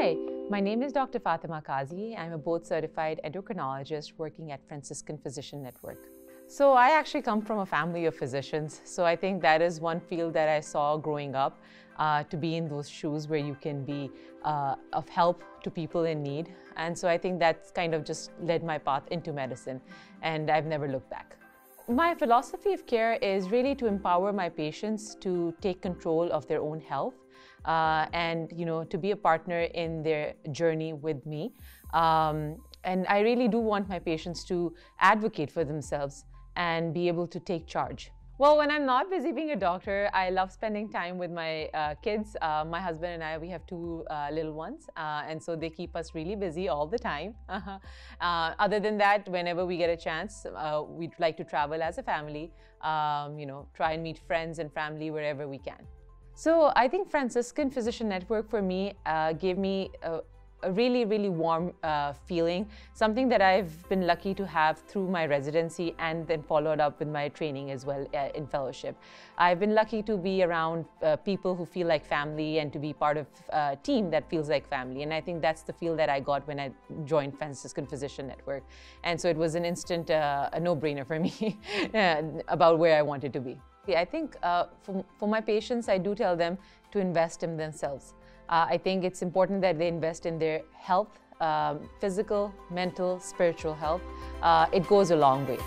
Hi, my name is Dr. Fatima Kazi. I'm a board certified endocrinologist working at Franciscan Physician Network. So I actually come from a family of physicians. So I think that is one field that I saw growing up, uh, to be in those shoes where you can be uh, of help to people in need. And so I think that's kind of just led my path into medicine and I've never looked back. My philosophy of care is really to empower my patients to take control of their own health uh, and you know to be a partner in their journey with me. Um, and I really do want my patients to advocate for themselves and be able to take charge. Well, when I'm not busy being a doctor, I love spending time with my uh, kids. Uh, my husband and I, we have two uh, little ones, uh, and so they keep us really busy all the time. -huh. other than that, whenever we get a chance, uh, we'd like to travel as a family, um, you know, try and meet friends and family wherever we can. So I think Franciscan Physician Network for me uh, gave me a really, really warm uh, feeling, something that I've been lucky to have through my residency and then followed up with my training as well uh, in fellowship. I've been lucky to be around uh, people who feel like family and to be part of a uh, team that feels like family. And I think that's the feel that I got when I joined Franciscan Physician Network. And so it was an instant, uh, a no-brainer for me uh, about where I wanted to be. I think for, for my patients, I do tell them to invest in themselves. Uh, I think it's important that they invest in their health, um, physical, mental, spiritual health. Uh, it goes a long way.